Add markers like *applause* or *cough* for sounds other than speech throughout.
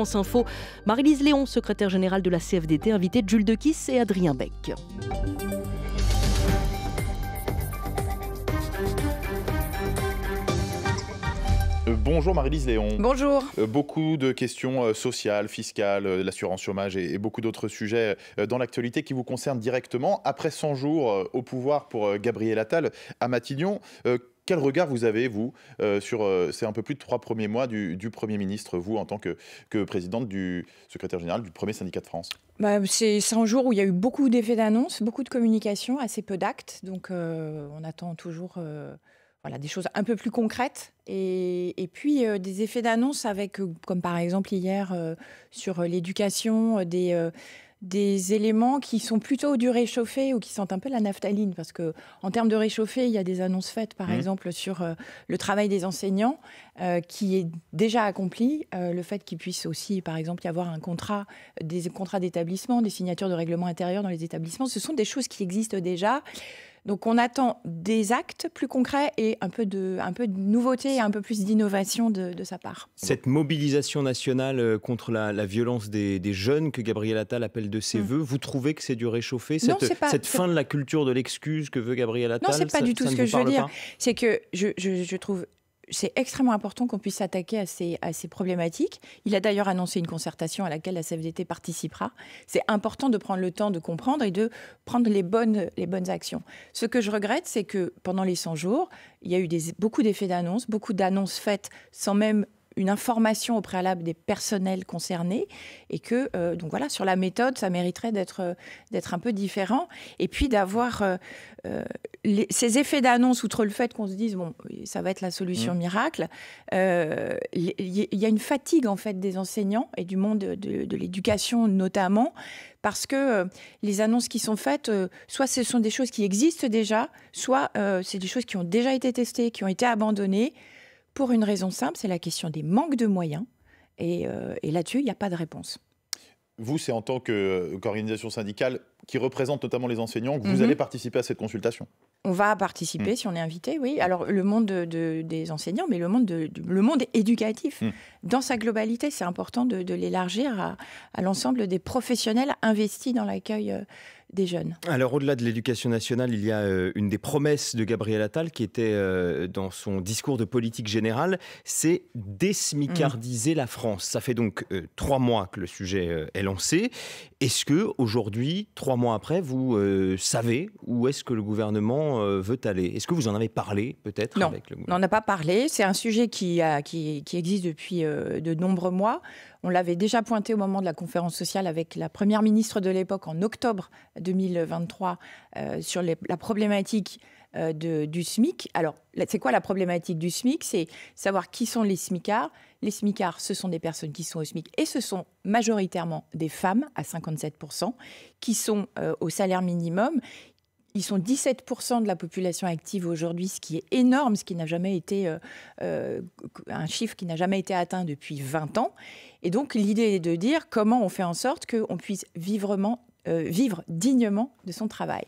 France Info. Marie-Lise Léon, secrétaire générale de la CFDT, invitée Jules Dequis et Adrien Beck. Euh, bonjour Marie-Lise Léon. Bonjour. Euh, beaucoup de questions euh, sociales, fiscales, l'assurance chômage et, beaucoup d'autres sujets dans l'actualité qui vous concernent directement. Après 100 jours au pouvoir pour Gabriel Attal à Matignon, quel regard vous avez, vous, sur ces un peu plus de trois premiers mois du, Premier ministre, vous, en tant que, présidente du secrétaire général du premier syndicat de France? Bah, C'est 100 jours où il y a eu beaucoup d'effets d'annonce, beaucoup de communication, assez peu d'actes. Donc on attend toujours voilà, des choses un peu plus concrètes et, puis euh, des effets d'annonce avec, euh, comme par exemple hier euh, sur l'éducation, des, des éléments qui sont plutôt du réchauffé ou qui sentent un peu la naphtaline parce que en termes de réchauffé, il y a des annonces faites par mmh. exemple sur le travail des enseignants qui est déjà accompli, le fait qu'il puisse aussi par exemple y avoir un contrat, des contrats d'établissement, des signatures de règlement intérieur dans les établissements, ce sont des choses qui existent déjà. Donc on attend des actes plus concrets et un peu de, un peu de nouveauté et un peu plus d'innovation de, sa part. Cette mobilisation nationale euh, contre la, violence des, jeunes que Gabriel Attal appelle de ses mm. voeux, vous trouvez que c'est du réchauffé cette, cette fin de la culture de l'excuse que veut Gabriel Attal Non, c'est pas du tout ce que je veux dire. C'est que je, je trouve c'est extrêmement important qu'on puisse s'attaquer à ces, problématiques. Il a d'ailleurs annoncé une concertation à laquelle la CFDT participera. C'est important de prendre le temps de comprendre et de prendre les bonnes, actions. Ce que je regrette, c'est que pendant les 100 jours, il y a eu beaucoup d'effets d'annonces, beaucoup d'annonces faites sans même une information au préalable des personnels concernés et que euh, donc voilà sur la méthode ça mériterait d'être euh, d'être un peu différent et puis d'avoir euh, ces effets d'annonce outre le fait qu'on se dise bon ça va être la solution mmh. miracle il y, a une fatigue en fait des enseignants et du monde de, l'éducation notamment parce que les annonces qui sont faites, soit ce sont des choses qui existent déjà, soit c'est des choses qui ont déjà été testées, qui ont été abandonnées. Pour une raison simple, c'est la question des manques de moyens. Et, euh, là-dessus, il n'y a pas de réponse. Vous, c'est en tant qu'organisation syndicale qui représente notamment les enseignants que vous mhm. allez participer à cette consultation on va participer mm. si on est invité, oui. Alors le monde des enseignants, mais le monde, le monde éducatif mm. dans sa globalité, c'est important de, l'élargir à, à l'ensemble des professionnels investis dans l'accueil euh, des jeunes. Alors au-delà de l'éducation nationale, il y a euh, une des promesses de Gabriel Attal qui était euh, dans son discours de politique générale, c'est désmicardiser la France. Ça fait donc euh, trois mois que le sujet est lancé. Est-ce que aujourd'hui, trois mois après, vous savez où est-ce que le gouvernement veut aller? Est-ce que vous en avez parlé peut-être avec le gouvernement Non, on n'a pas parlé. C'est un sujet qui, a, qui, qui existe depuis de nombreux mois. On l'avait déjà pointé au moment de la conférence sociale avec la première ministre de l'époque en octobre 2023 euh, sur la problématique euh, du SMIC. Alors, c'est quoi la problématique du SMIC? C'est savoir qui sont les SMICards. Les SMICards, ce sont des personnes qui sont au SMIC et ce sont majoritairement des femmes à 57%, qui sont euh, au salaire minimum ils sont 17% de la population active aujourd'hui, ce qui est énorme, ce qui n'a jamais été euh, euh, un chiffre qui n'a jamais été atteint depuis 20 ans. Et donc l'idée est de dire comment on fait en sorte qu'on puisse euh, vivre dignement de son travail.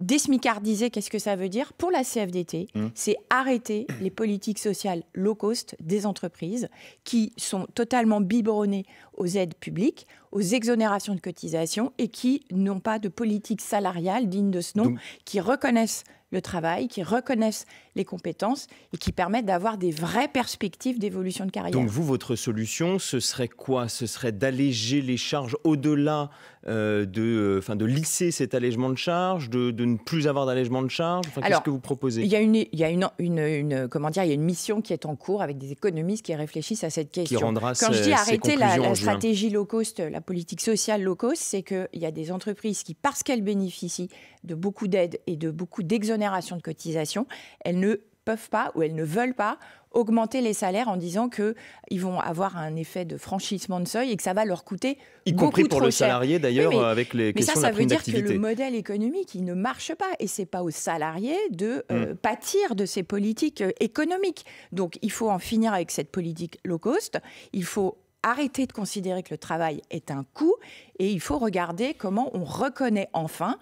Désmicardiser, qu'est-ce que ça veut dire? Pour la CFDT, mmh. c'est arrêter les politiques sociales low cost des entreprises qui sont totalement biberonnées aux aides publiques, aux exonérations de cotisations et qui n'ont pas de politique salariale digne de ce nom, qui reconnaissent le travail, qui reconnaissent les compétences et qui permettent d'avoir des vraies perspectives d'évolution de carrière. Donc vous, votre solution, ce serait quoi? Ce serait d'alléger les charges au-delà euh, de, euh, enfin, de lisser cet allègement de charges, de, de ne plus avoir d'allègement de charges? Qu'est-ce que vous proposez? Il y a, une, il y a une, une, comment dire, il y a une mission qui est en cours avec des économistes qui réfléchissent à cette question. Qui rendra Quand je dis arrêter la, la stratégie low cost, la politique sociale low cost, c'est qu'il y a des entreprises qui, parce qu'elles bénéficient de beaucoup d'aides et de beaucoup d'exonérations de cotisations, elles ne peuvent pas ou elles ne veulent pas augmenter les salaires en disant qu'ils vont avoir un effet de franchissement de seuil et que ça va leur coûter y compris pour le salarié d'ailleurs avec les questions ça, ça veut dire que le modèle économique il ne marche pas et c'est pas aux salariés de euh, mm. pâtir de ces politiques euh, économiques. Donc il faut en finir avec cette politique low cost. Il faut arrêter de considérer que le travail est un coût et il faut regarder comment on reconnaît enfin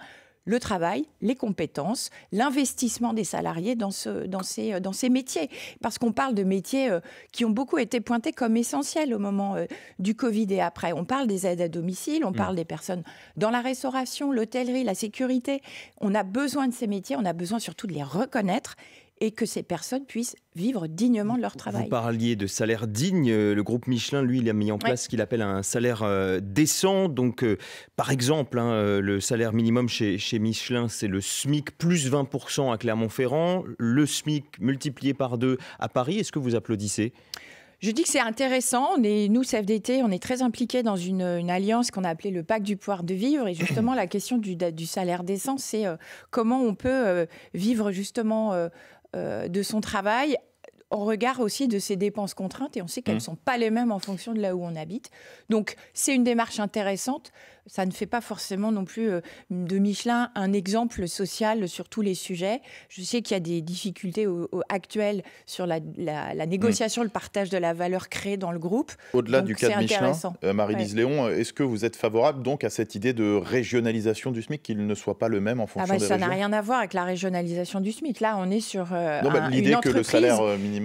le travail, les compétences, l'investissement des salariés dans, ce, dans, ces, dans ces métiers. Parce qu'on parle de métiers euh, qui ont beaucoup été pointés comme essentiels au moment euh, du Covid et après. On parle des aides à domicile, on mm. parle des personnes dans la restauration, l'hôtellerie, la sécurité. On a besoin de ces métiers, on a besoin surtout de les reconnaître et que ces personnes puissent vivre dignement de leur travail. Vous parliez de salaire digne. Euh, le groupe Michelin, lui, il a mis en place ce qu'il appelle un salaire euh, décent. Donc, euh, par exemple, hein, le salaire minimum chez, chez Michelin, c'est le SMIC plus 20% à Clermont-Ferrand, le SMIC multiplié par deux à Paris. Est-ce que vous applaudissez? Je dis que c'est intéressant. On est, nous, CFDT, on est très impliqués dans une, alliance qu'on a appelée le pacte du pouvoir de vivre. Et justement, *clears throat* la question du, du salaire décent, c'est comment on peut vivre justement euh, de son travail au regard aussi de ses dépenses contraintes et on sait qu'elles ne mmh. sont pas les mêmes en fonction de là où on habite. Donc c'est une démarche intéressante ça ne fait pas forcément non plus euh, de Michelin un exemple social sur tous les sujets. Je sais qu'il y a des difficultés actuelles sur la, négociation, le partage de la valeur créée dans le groupe. Au-delà du cas de Michelin, euh, Marie-Lise Léon, euh, est-ce que vous êtes favorable donc à cette idée de régionalisation du SMIC, qu'il ne soit pas le même en ah fonction ah bah, Ça n'a rien à voir avec la régionalisation du SMIC. Là, on est sur non, l'idée que le salaire minimum.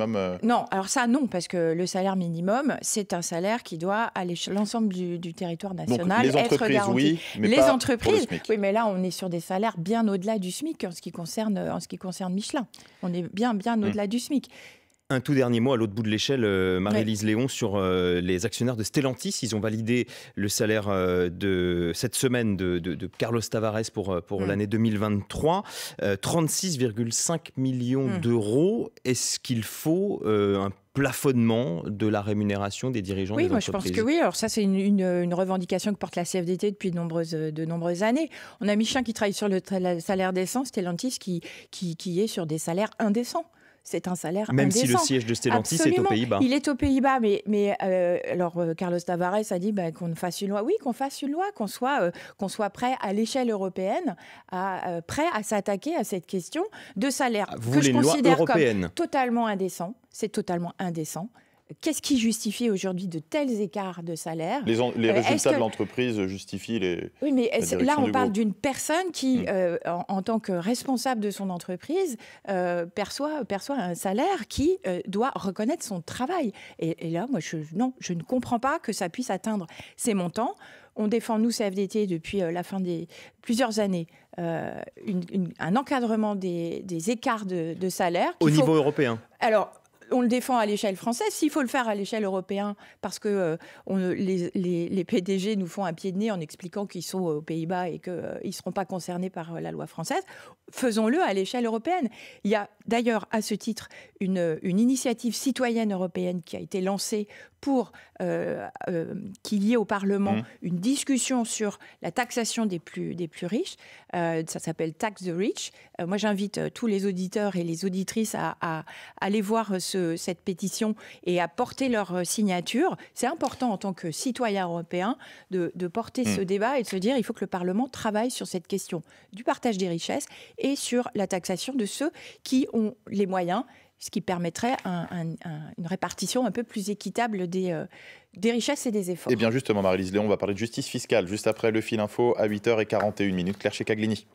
Non, alors ça non, parce que le salaire minimum, c'est un salaire qui doit à l'ensemble du, du, territoire national être oui, mais les entreprises, oui, mais là, on est sur des salaires bien au-delà du SMIC en ce qui concerne, en ce qui concerne Michelin. On est bien, bien hmm. au-delà du SMIC. Un tout dernier mot à l'autre bout de l'échelle, euh, Marie-Lise Léon, sur euh, les actionnaires de Stellantis. Ils ont validé le salaire euh, de cette semaine de, Carlos Tavares pour, pour hmm. l'année 2023. 36,5 millions hmm. d'euros. Est-ce qu'il faut un plafonnement de la rémunération des dirigeants oui, des entreprises. Oui, moi je pense que oui. Alors ça, c'est une, revendication que porte la CFDT depuis de nombreuses, de nombreuses années. On a Michelin qui travaille sur le salaire décent, Stellantis qui, qui, qui est sur des salaires indécents c'est un salaire Même si le siège de Stellantis est aux Pays-Bas. Il est aux Pays-Bas, mais, mais euh, alors euh, Carlos Tavares a dit bah, qu'on fasse une loi. Oui, qu'on fasse une loi, qu'on soit, euh, qu'on soit prêt à l'échelle européenne, à, prêt à s'attaquer à cette question de salaire ah, que je considère comme totalement indécent. C'est totalement indécent. Qu'est-ce qui justifie aujourd'hui de tels écarts de salaire Les, euh, résultats de l'entreprise justifient les. Oui, mais là, on parle d'une personne qui, mm. euh, en, tant que responsable de son entreprise, euh, perçoit, perçoit un salaire qui doit reconnaître son travail. Et, là, moi, je, non, je ne comprends pas que ça puisse atteindre ces montants. On défend, nous, CFDT, depuis la fin des plusieurs années, un encadrement des, écarts de, salaire. Au niveau européen Alors, on le défend à l'échelle française. S'il faut le faire à l'échelle européenne, parce que euh, les, PDG nous font un pied de nez en expliquant qu'ils sont aux Pays-Bas et qu'ils euh, ne seront pas concernés par euh, la loi française, faisons-le à l'échelle européenne. Il y a d'ailleurs à ce titre une, initiative citoyenne européenne qui a été lancée pour qu'il y ait au Parlement mmh. une discussion sur la taxation des plus, des plus riches. ça s'appelle Tax the Rich. moi, j'invite tous les auditeurs et les auditrices à, à aller voir ce cette pétition et à porter leur euh, signature. C'est important en tant que citoyen européen de, porter ce mm. débat et de se dire il faut que le Parlement travaille sur cette question du partage des richesses et sur la taxation de ceux qui ont les moyens ce qui permettrait une répartition un peu plus équitable des, euh, des richesses et des efforts. Et eh bien justement, Marie-Lise Léon, on va parler de justice fiscale juste après le fil info à 8h41 Claire Checaglini.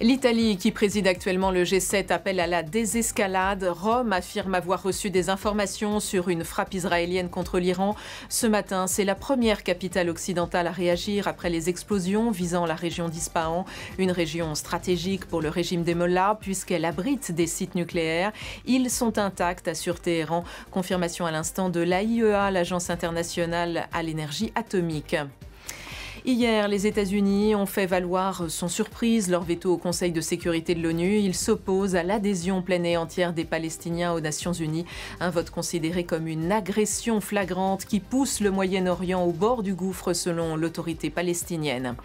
L'Italie, qui préside actuellement le G7, appelle à la désescalade. Rome affirme avoir reçu des informations sur une frappe israélienne contre l'Iran. Ce matin, c'est la première capitale occidentale à réagir après les explosions visant la région d'Ispahan, une région stratégique pour le régime des Mollahs puisqu'elle abrite des sites nucléaires. Ils sont intacts, assure Téhéran. Confirmation à l'instant de l'AIEA, l'Agence internationale à l'énergie atomique. Hier, les États-Unis ont fait valoir sans surprise leur veto au Conseil de sécurité de l'ONU. Ils s'opposent à l'adhésion pleine et entière des Palestiniens aux Nations Unies. Un vote considéré comme une agression flagrante qui pousse le Moyen-Orient au bord du gouffre selon l'autorité palestinienne.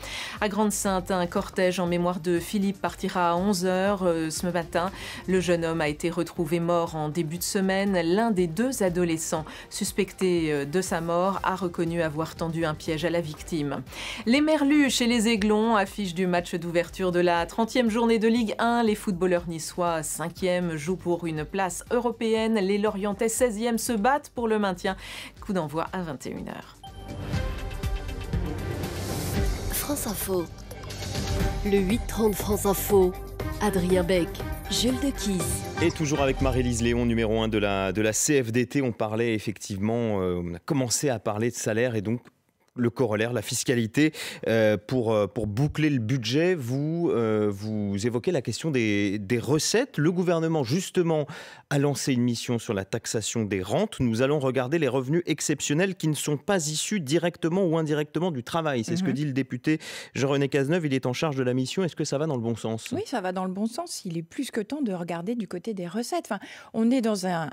À Grande-Sainte, un cortège en mémoire de Philippe partira à 11h euh, ce matin. Le jeune homme a été retrouvé mort en début de semaine. L'un des deux adolescents suspectés euh, de sa mort a reconnu avoir tendu un piège à la victime. Les Merlus chez les Aiglons affichent du match d'ouverture de la 30e journée de Ligue 1. Les footballeurs niçois 5e jouent pour une place européenne. Les Lorientais 16e se battent pour le maintien. Coup d'envoi à 21h. France Info. Le 8-30 France Info, Adrien Beck, Jules de Kiss. Et toujours avec Marie-Lise Léon, numéro 1 de la, de la CFDT, on parlait effectivement, euh, on a commencé à parler de salaire et donc le corollaire, la fiscalité. Euh, pour, euh, pour boucler le budget, vous, euh, vous évoquez la question des, des, recettes. Le gouvernement, justement, a lancé une mission sur la taxation des rentes. Nous allons regarder les revenus exceptionnels qui ne sont pas issus directement ou indirectement du travail. C'est ce que mhm. dit le député Jean-René Cazeneuve. Il est en charge de la mission. Est-ce que ça va dans le bon sens? Oui, ça va dans le bon sens. Il est plus que temps de regarder du côté des recettes. Enfin, on est dans un,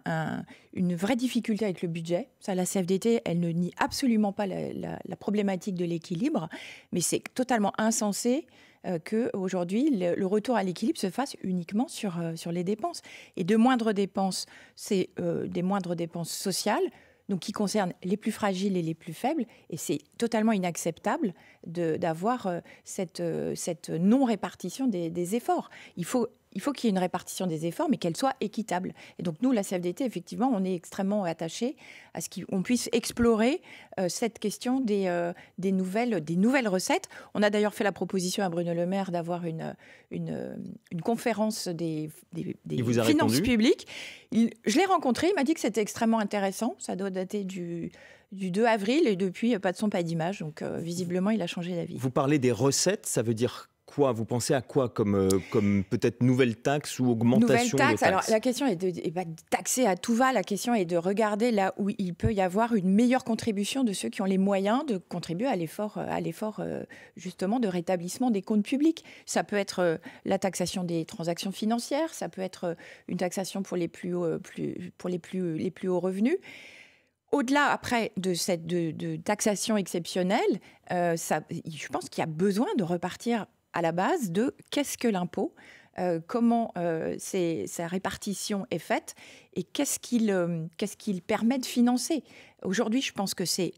une vraie difficulté avec le budget. Ça, la CFDT, elle ne nie absolument pas la, la la problématique de l'équilibre, mais c'est totalement insensé euh, que aujourd'hui le, retour à l'équilibre se fasse uniquement sur, euh, sur les dépenses. Et de moindres dépenses, c'est euh, des moindres dépenses sociales, donc qui concernent les plus fragiles et les plus faibles. Et c'est totalement inacceptable d'avoir cette, cette non-répartition des, des efforts. Il faut il faut qu'il y ait une répartition des efforts, mais qu'elle soit équitable. Et donc nous, la CFDT, effectivement, on est extrêmement attachés à ce qu'on puisse explorer euh, cette question des, euh, des, nouvelles, des nouvelles recettes. On a d'ailleurs fait la proposition à Bruno Le Maire d'avoir une, une, une, conférence des, des, finances publiques. je l'ai rencontré, il m'a dit que c'était extrêmement intéressant. Ça doit dater du du 2 avril et depuis, pas de son, pas d'image. Donc, euh, visiblement, il a changé d'avis. Vous parlez des recettes, ça veut dire vous pensez à quoi comme, euh, comme peut-être nouvelle taxe ou augmentation nouvelle taxe, Alors la question est de, taxer à tout va. La question est de regarder là où il peut y avoir une meilleure contribution de ceux qui ont les moyens de contribuer à l'effort, à l'effort euh, justement de rétablissement des comptes publics. Ça peut être euh, la taxation des transactions financières, ça peut être une taxation pour les plus, plus pour les plus, les plus hauts revenus. Au-delà, après, de cette de, taxation exceptionnelle, ça, je pense qu'il y a besoin de repartir à la base de qu'est-ce que l'impôt, euh, comment euh, sa répartition est faite et qu'est-ce qu'il euh, qu'est-ce qu'il permet de financer? Aujourd'hui, je pense que c'est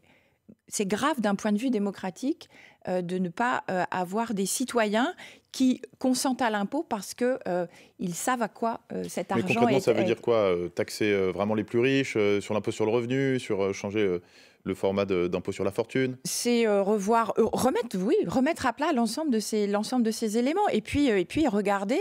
grave d'un point de vue démocratique de ne pas avoir des citoyens qui consentent à l'impôt parce que ils savent à quoi cet argent Mais concrètement, ça veut dire quoi Taxer vraiment les plus riches sur l'impôt sur le revenu, sur changer le format d'impôt sur la fortune C'est euh, revoir, euh, remettre, oui, remettre à plat l'ensemble de ces, l'ensemble de ces éléments, et puis, euh, et puis regarder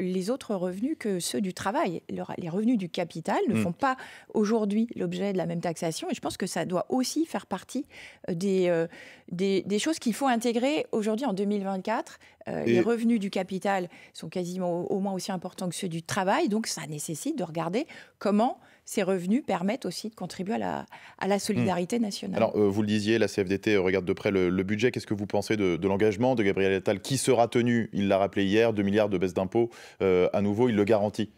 les autres revenus que ceux du travail. les revenus du capital ne hmm. font pas aujourd'hui l'objet de la même taxation, et je pense que ça doit aussi faire partie des, des, choses qu'il faut intégrer aujourd'hui en 2024. Les revenus du capital sont quasiment au moins aussi importants que ceux du travail, donc ça nécessite de regarder comment ces revenus permettent aussi de contribuer à la, à la solidarité hmm. nationale. Alors, euh, vous le disiez, la CFDT regarde de près le, budget. Qu'est-ce que vous pensez de, l'engagement de Gabriel Attal qui sera tenu Il l'a rappelé hier, 2 milliards de baisse d'impôts. Euh, à nouveau, il le garantit?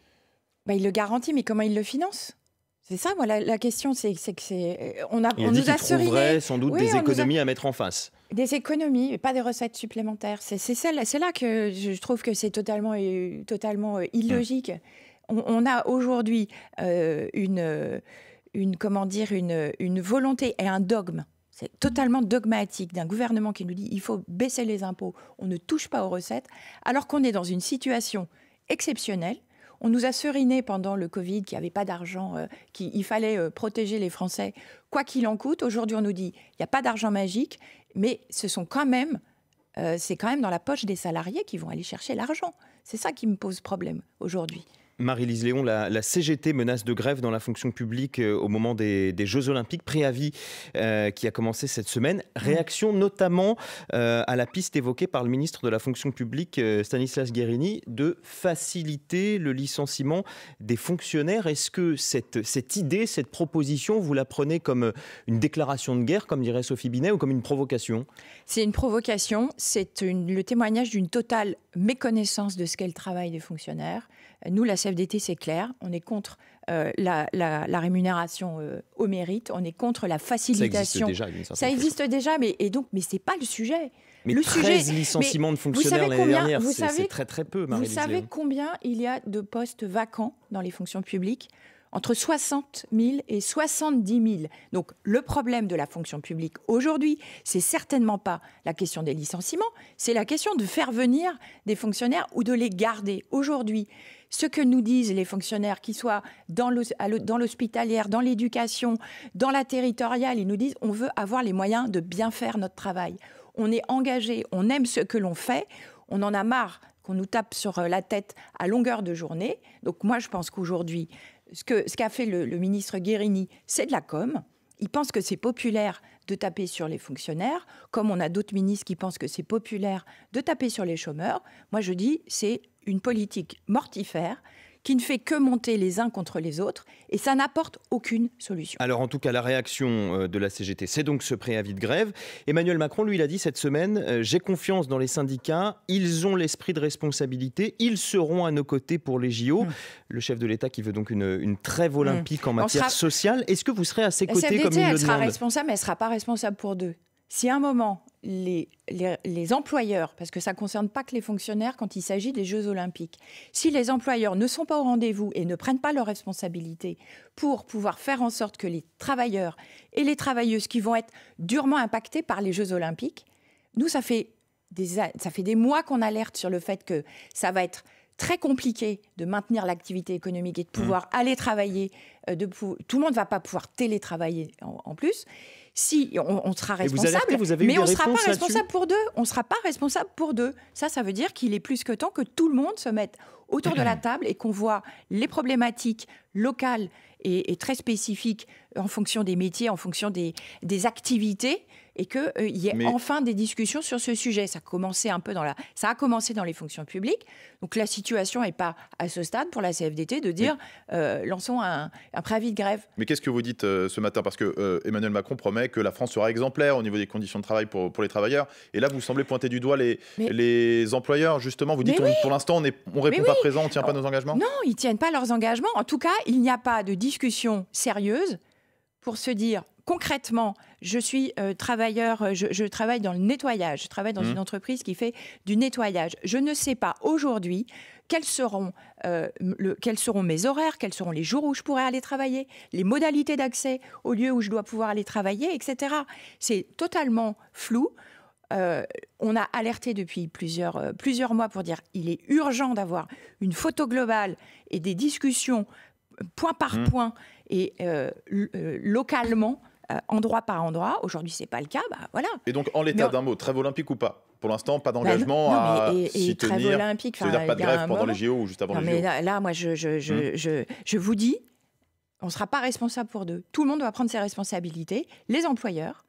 Bah, il le garantit, mais comment il le finance? C'est ça, moi, la, question, c'est que c'est. Euh, on a, on nous a trouverait sans doute des économies à mettre en face. Des économies, mais pas des recettes supplémentaires. C'est là que je trouve que c'est totalement, totalement illogique on, a aujourd'hui euh, une, comment dire, une volonté et un dogme c'est totalement dogmatique d'un gouvernement qui nous dit il faut baisser les impôts, on ne touche pas aux recettes, alors qu'on est dans une situation exceptionnelle. On nous a seriné pendant le Covid qu'il n'y avait pas d'argent, euh, qu'il fallait euh, protéger les Français, quoi qu'il en coûte. Aujourd'hui, on nous dit il n'y a pas d'argent magique, mais ce sont quand même, c'est quand même dans la poche des salariés qui vont aller chercher l'argent. C'est ça qui me pose problème aujourd'hui. Marie-Lise Léon, la, CGT menace de grève dans la fonction publique euh, au moment des, Jeux Olympiques, préavis euh, qui a commencé cette semaine. Mmh. Réaction notamment euh, à la piste évoquée par le ministre de la fonction publique, Stanislas Guérini, de faciliter le licenciement des fonctionnaires. Est-ce que cette, cette idée, cette proposition, vous la prenez comme une déclaration de guerre, comme dirait Sophie Binet, ou comme une provocation? C'est une provocation, c'est le témoignage d'une totale méconnaissance de ce qu'est le travail des fonctionnaires. Nous, la CFDT, c'est clair, on est contre euh, la, rémunération euh, au mérite, on est contre la facilitation. Ça existe déjà. Ça existe déjà, mais et donc, mais c'est pas le sujet. Mais le 13 sujet, licenciements de fonctionnaires l'année dernière, c'est très très peu. Vous savez combien il y a de postes vacants dans les fonctions publiques? Entre 60 000 et 70 000. Donc le problème de la fonction publique aujourd'hui, c'est certainement pas la question des licenciements, c'est la question de faire venir des fonctionnaires ou de les garder. Aujourd'hui, ce que nous disent les fonctionnaires, qui soient dans l'hospitalière, dans l'éducation, dans la territoriale, ils nous disent on veut avoir les moyens de bien faire notre travail. on est engagé, on aime ce que l'on fait, on en a marre qu'on nous tape sur euh, la tête à longueur de journée. Donc moi, je pense qu'aujourd'hui, ce qu'a fait le, le ministre Guérini, c'est de la com. Il pense que c'est populaire de taper sur les fonctionnaires, comme on a d'autres ministres qui pensent que c'est populaire de taper sur les chômeurs. Moi, je dis, c'est une politique mortifère qui ne fait que monter les uns contre les autres et ça n'apporte aucune solution. Alors en tout cas, la réaction euh, de la CGT, c'est donc ce préavis de grève. Emmanuel Macron, lui, il a dit cette semaine, euh, j'ai confiance dans les syndicats, ils ont l'esprit de responsabilité, ils seront à nos côtés pour les JO. Mmh. Le chef de l'État qui veut donc une, une trêve olympique en matière sera- sociale, est-ce que vous serez à ses La côtés CFDT, comme il elle le sera demande? responsable, mais elle ne sera pas responsable pour deux. Si à un moment, les, les, les employeurs, parce que ça ne concerne pas que les fonctionnaires quand il s'agit des Jeux olympiques, si les employeurs ne sont pas au rendez-vous et ne prennent pas leurs responsabilités pour pouvoir faire en sorte que les travailleurs et les travailleuses qui vont être durement impactés par les Jeux olympiques, nous, ça fait des, ça fait des mois qu'on alerte sur le fait que ça va être très compliqué de maintenir l'activité économique et de pouvoir aller travailler. euh, De Tout le monde ne va pas pouvoir télétravailler en, en plus. Si on, on sera responsable, vous avez mais on ne sera pas responsable pour deux. On ne sera pas responsable pour deux. Ça, ça veut dire qu'il est plus que temps que tout le monde se mette autour de la table et qu'on voit les problématiques locales et, et très spécifiques en fonction des métiers, en fonction des, des activités, et qu'il y ait Mais- enfin des discussions sur ce sujet. Ça a commencé un peu dans la, ça a commencé dans les fonctions publiques. Donc la situation n'est pas à ce stade pour la CFDT de dire euh, lançons un, un préavis de grève. Mais qu'est-ce que vous dites euh, ce matin? Parce que euh, Emmanuel Macron promet que la France sera exemplaire au niveau des conditions de travail pour, pour les travailleurs. Et là, vous semblez pointer du doigt les, Mais- les employeurs, justement. Vous dites on- pour l'instant, on ne on répond pas présent, on ne tient pas nos engagements? Non, ils tiennent pas leurs engagements. En tout cas, il n'y a pas de discussion sérieuse pour se dire concrètement, je suis euh, travailleur, euh, je, je travaille dans le nettoyage, je travaille dans Mhm. une entreprise qui fait du nettoyage. Je ne sais pas aujourd'hui quels seront, euh, le- quels seront mes horaires, quels seront les jours où je pourrais aller travailler, les modalités d'accès au lieu où je dois pouvoir aller travailler, etc. C'est totalement flou. Euh, on a alerté depuis plusieurs, euh, plusieurs mois pour dire il est urgent d'avoir une photo globale et des discussions point par Mmh. point et euh, euh, localement, euh, endroit par endroit. Aujourd'hui, c'est pas le cas. Bah, voilà. Et donc, en l'état Mais- d'un mot, trêve olympique ou pas? Pour l'instant, pas Bah, d'engagement à mais- et- s'y et trêve tenir. olympique, Ça veut dire pas de grève pendant les. JO ou juste avant Non, les mais JO là, là, moi, je, je, je, Mmh. je, je vous dis, on ne sera pas responsable pour deux. Tout le monde doit prendre ses responsabilités. Les employeurs,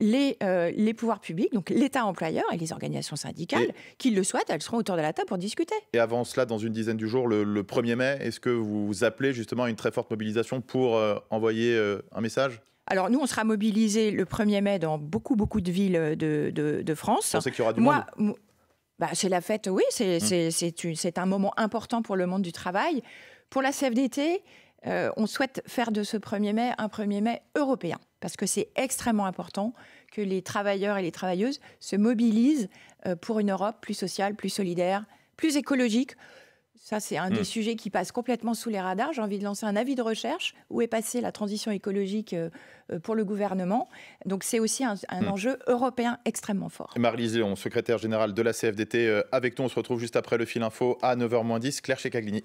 les, euh, les pouvoirs publics, donc l'État employeur et les organisations syndicales, qui le souhaitent, elles seront autour de la table pour discuter. Et avant cela, dans une dizaine du jour, le, le 1er mai, est-ce que vous appelez justement à une très forte mobilisation pour euh, envoyer euh, un message? Alors nous, on sera mobilisés le 1er mai dans beaucoup, beaucoup de villes de, de- de France. Vous pensez qu'il y aura du monde? Moi, mo- bah, c'est la fête, oui, c'est Mmh. c'est- un moment important pour le monde du travail. Pour la CFDT, on souhaite faire de ce 1er mai un 1er mai européen, parce que c'est extrêmement important que les travailleurs et les travailleuses se mobilisent euh, pour une Europe plus sociale, plus solidaire, plus écologique. Ça, c'est un Mm. des sujets qui passe complètement sous les radars. J'ai envie de lancer un avis de recherche. Où est passée la transition écologique euh, euh, pour le gouvernement? Donc, c'est aussi un, un Mm. enjeu européen extrêmement fort. Marie-Lise Léon, secrétaire générale de la CFDT, avec nous. On se retrouve juste après le fil info à 9h10. Claire Checaglini.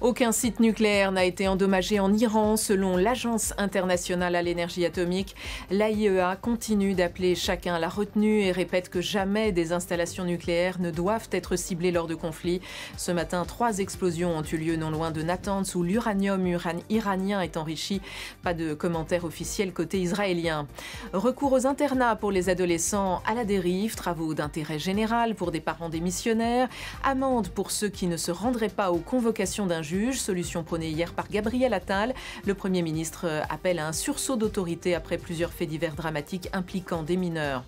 Aucun site nucléaire n'a été endommagé en Iran, selon l'Agence internationale à l'énergie atomique. L'AIEA continue d'appeler chacun à la retenue et répète que jamais des installations nucléaires ne doivent être ciblées lors de conflits. Ce matin, trois explosions ont eu lieu non loin de Natanz, où l'uranium uran- iranien est enrichi. Pas de commentaire officiel côté israélien. Recours aux internats pour les adolescents à la dérive, travaux d'intérêt général pour des parents démissionnaires, amende pour ceux qui ne se rendraient pas aux convocations d'un solution prônée hier par Gabriel Attal. Le Premier ministre euh, appelle à un sursaut d'autorité après plusieurs faits divers dramatiques impliquant des mineurs.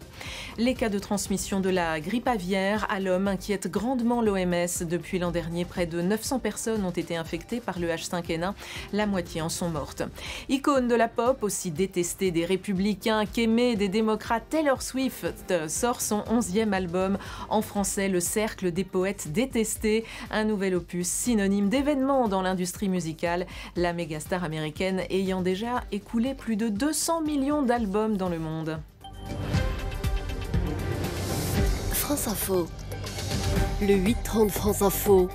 Les cas de transmission de la grippe aviaire à l'homme inquiètent grandement l'OMS. Depuis l'an dernier, près de 900 personnes ont été infectées par le H5N1. La moitié en sont mortes. Icône de la pop, aussi détestée des républicains qu'aimée des démocrates, Taylor Swift sort son 11e album en français, Le Cercle des poètes détestés, un nouvel opus synonyme dans l'industrie musicale, la mégastar américaine ayant déjà écoulé plus de 200 millions d'albums dans le monde. France Info. Le 8-30 France Info.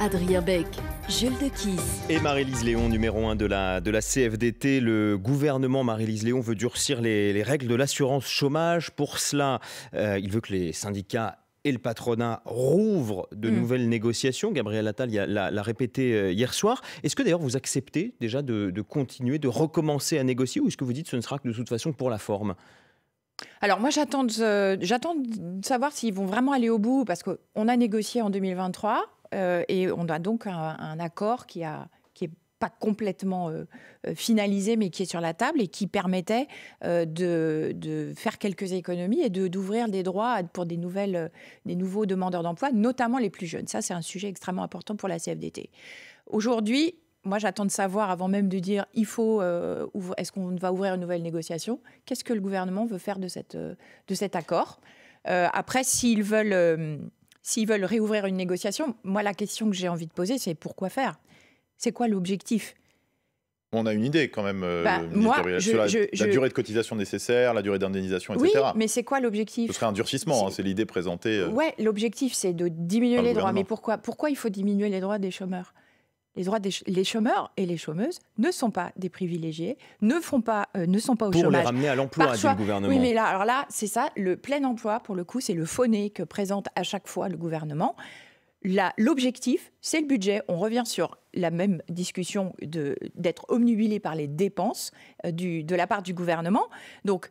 Adrien Beck, Jules de Kiss. Et Marie-Lise Léon, numéro 1 de la, de la CFDT. Le gouvernement, Marie-Lise Léon, veut durcir les, les règles de l'assurance chômage. Pour cela, euh, il veut que les syndicats et le patronat rouvrent de Mm. nouvelles négociations. Gabriel Attal l'a répété euh, hier soir. Est-ce que d'ailleurs vous acceptez déjà de, de continuer, de recommencer à négocier ou est-ce que vous dites que ce ne sera que de toute façon pour la forme? Alors moi j'attends de, j'attends de savoir s'ils vont vraiment aller au bout parce qu'on a négocié en 2023 euh, et on a donc un, un accord qui a pas complètement euh, euh, finalisé mais qui est sur la table et qui permettait euh, de, faire quelques économies et d'ouvrir des droits pour des nouvelles des nouveaux demandeurs d'emploi notamment les plus jeunes. Ça c'est un sujet extrêmement important pour la CFDT. Aujourd'hui moi, j'attends de savoir, avant même de dire il faut, est-ce qu'on va ouvrir une nouvelle négociation Qu'est-ce que le gouvernement veut faire de, cet accord? Après, s'ils veulent, s'ils veulent réouvrir une négociation, moi, la question que j'ai envie de poser, c'est pourquoi faire? C'est quoi l'objectif? On a une idée quand même, euh, Bah, ministre moi, Gabriel, je- sur la, je- la je- durée de cotisation nécessaire, la durée d'indemnisation, Oui, etc. mais c'est quoi Ce l'objectif serait un durcissement, hein, C'est- l'idée présentée. euh, Ouais, l'objectif, c'est de diminuer les droits. Mais pourquoi Pourquoi il faut diminuer les droits des chômeurs? Les droits des ch- les chômeurs et les chômeuses ne sont pas des privilégiés, ne font pas, euh, ne sont pas au Pour les chômage. ramener à l'emploi, dit le gouvernement. Oui, mais là, alors là, c'est ça, le plein emploi, pour le coup, c'est le fauné que présente à chaque fois le gouvernement. L'objectif, c'est le budget. On revient sur la même discussion d'être omnubilé par les dépenses euh, du, de la part du gouvernement. Donc,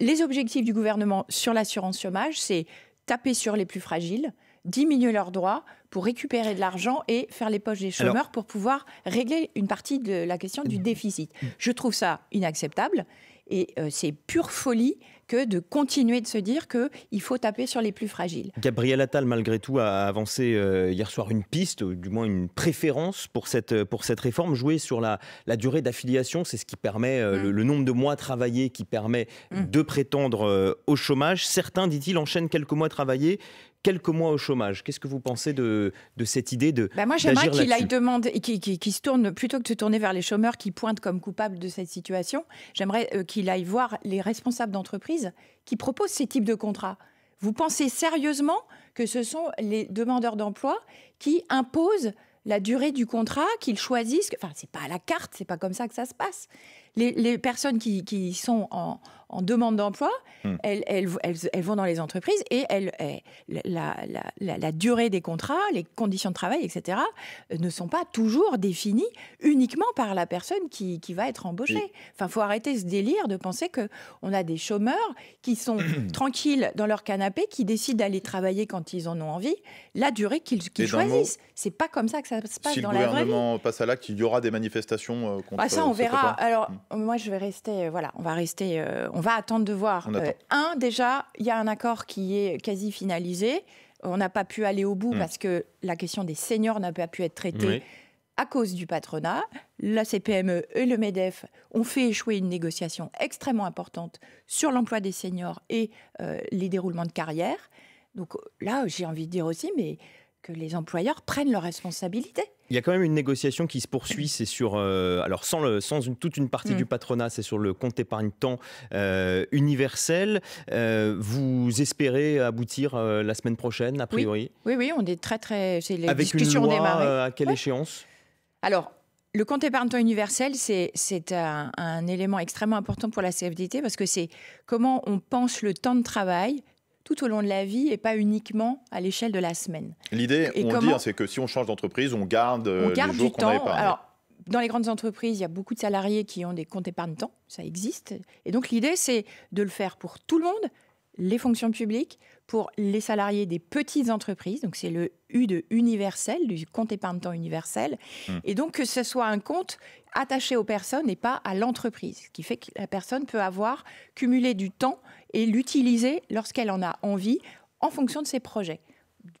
les objectifs du gouvernement sur l'assurance chômage, c'est taper sur les plus fragiles, diminuer leurs droits pour récupérer de l'argent et faire les poches des chômeurs Alors- pour pouvoir régler une partie de la question du déficit. Je trouve ça inacceptable et euh, c'est pure folie que de continuer de se dire qu'il faut taper sur les plus fragiles. Gabriel Attal, malgré tout, a avancé euh, hier soir une piste, ou du moins une préférence pour cette, pour cette réforme, jouer sur la, la durée d'affiliation. C'est ce qui permet, euh, Mm. le, le nombre de mois travaillés qui permet Mm. de prétendre euh, au chômage. Certains, dit-il, enchaînent quelques mois travaillés, quelques mois au chômage. Qu'est-ce que vous pensez de, de cette idée de Ben moi, j'aimerais qu'il aille demander, qu'il se tourne, plutôt que de se tourner vers les chômeurs qui pointent comme coupables de cette situation, j'aimerais euh, qu'il aille voir les responsables d'entreprises qui proposent ces types de contrats. Vous pensez sérieusement que ce sont les demandeurs d'emploi qui imposent la durée du contrat, qu'ils choisissent Enfin, c'est pas à la carte, c'est pas comme ça que ça se passe. Les, les personnes qui, qui sont en, en demande d'emploi, Hmm. elles, elles, elles- elles vont dans les entreprises et elles, la, la- la- la durée des contrats, les conditions de travail, etc., euh, ne sont pas toujours définies uniquement par la personne qui, qui va être embauchée. Et- Enfin, faut arrêter ce délire de penser que on a des chômeurs qui sont *clears throat* tranquilles dans leur canapé, qui décident d'aller travailler quand ils en ont envie, la durée qu'ils choisissent. C'est pas comme ça que ça se passe Si le dans la vraie vie. gouvernement passe à l'acte, il y aura des manifestations euh, contre Bah, ça, on euh, verra. Alors, Mm. moi, je vais rester. euh, voilà, on va rester. euh, on va attendre de voir. Un, déjà, il y a un accord qui est quasi finalisé. On n'a pas pu aller au bout Mm. parce que la question des seniors n'a pas pu être traitée Oui. à cause du patronat. La CPME et le MEDEF ont fait échouer une négociation extrêmement importante sur l'emploi des seniors et euh, les déroulements de carrière. Donc là, j'ai envie de dire aussi, mais que les employeurs prennent leurs responsabilités. Il y a quand même une négociation qui se poursuit, c'est sur, euh, alors sans, le, sans une, toute une partie Mm. du patronat, c'est sur le compte épargne-temps euh, universel. Euh, vous espérez aboutir la semaine prochaine, a priori? Oui, oui, on est très, très. C'est les Avec une loi, démarrées. à quelle Ouais. échéance? Alors, le compte épargne-temps universel, c'est c'est un, un élément extrêmement important pour la CFDT parce que c'est comment on pense le temps de travail tout au long de la vie et pas uniquement à l'échelle de la semaine. L'idée, on le comment- dit, hein, c'est que si on change d'entreprise, on garde, euh, on garde les du jours qu'on. Alors, dans les grandes entreprises, il y a beaucoup de salariés qui ont des comptes épargne-temps, ça existe. Et donc l'idée, c'est de le faire pour tout le monde, les fonctions publiques, pour les salariés des petites entreprises. Donc c'est le U de universel, du compte épargne-temps universel. Hmm. Et donc que ce soit un compte attaché aux personnes et pas à l'entreprise, ce qui fait que la personne peut avoir cumulé du temps et l'utiliser lorsqu'elle en a envie en fonction de ses projets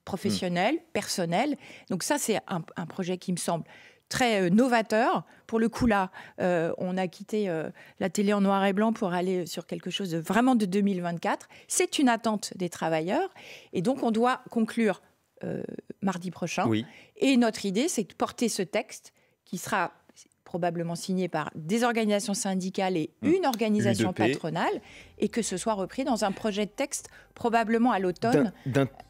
professionnels, personnels. Donc ça, c'est un, un projet qui me semble très euh, novateur. Pour le coup, là, euh, on a quitté euh, la télé en noir et blanc pour aller sur quelque chose de vraiment de 2024. C'est une attente des travailleurs. Et donc, on doit conclure mardi prochain. Oui. Et notre idée, c'est de porter ce texte qui sera probablement signé par des organisations syndicales et mmh. une organisation patronale, et que ce soit repris dans un projet de texte probablement à l'automne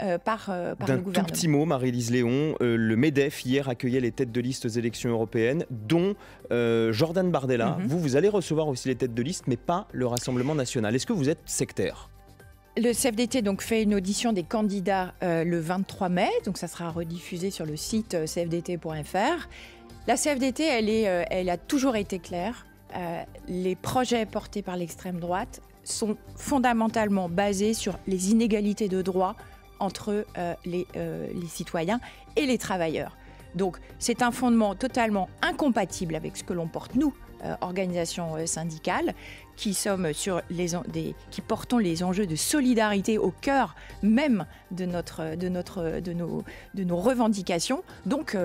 euh, par, euh, par le gouvernement. D'un tout petit mot, Marie-Lise Léon, euh, le MEDEF hier accueillait les têtes de liste aux élections européennes, dont Jordan Bardella. Mhm. Vous, vous allez recevoir aussi les têtes de liste, mais pas le Rassemblement national. Est-ce que vous êtes sectaire? Le CFDT donc fait une audition des candidats le 23 mai, donc ça sera rediffusé sur le site cfdt.fr. La CFDT, elle, est, elle a toujours été claire. les projets portés par l'extrême droite sont fondamentalement basés sur les inégalités de droits entre euh, les, euh, les, citoyens et les travailleurs. Donc c'est un fondement totalement incompatible avec ce que l'on porte, nous, euh, organisations syndicales, qui, sommes sur les, qui portons les enjeux de solidarité au cœur même de, notre, de, notre, de, nos, de nos revendications. Donc,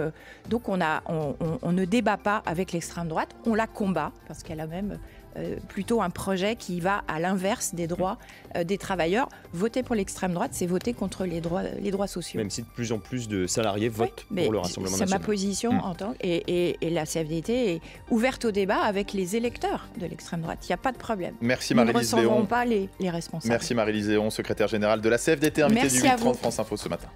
donc on, a, on ne débat pas avec l'extrême droite, on la combat, parce qu'elle a même euh, plutôt un projet qui va à l'inverse des droits euh, des travailleurs. Voter pour l'extrême droite, c'est voter contre les droits, les droits sociaux. Même si de plus en plus de salariés votent pour le Rassemblement national. C'est ma position mm. en tant et, et, la CFDT est ouverte au débat avec les électeurs de l'extrême droite. Il n'y a pas de problème. Merci Marie-Lise Léon. pas les, les, responsables. Merci Marie-Lise Léon, secrétaire générale de la CFDT, invitée du 8 30 France Info ce matin.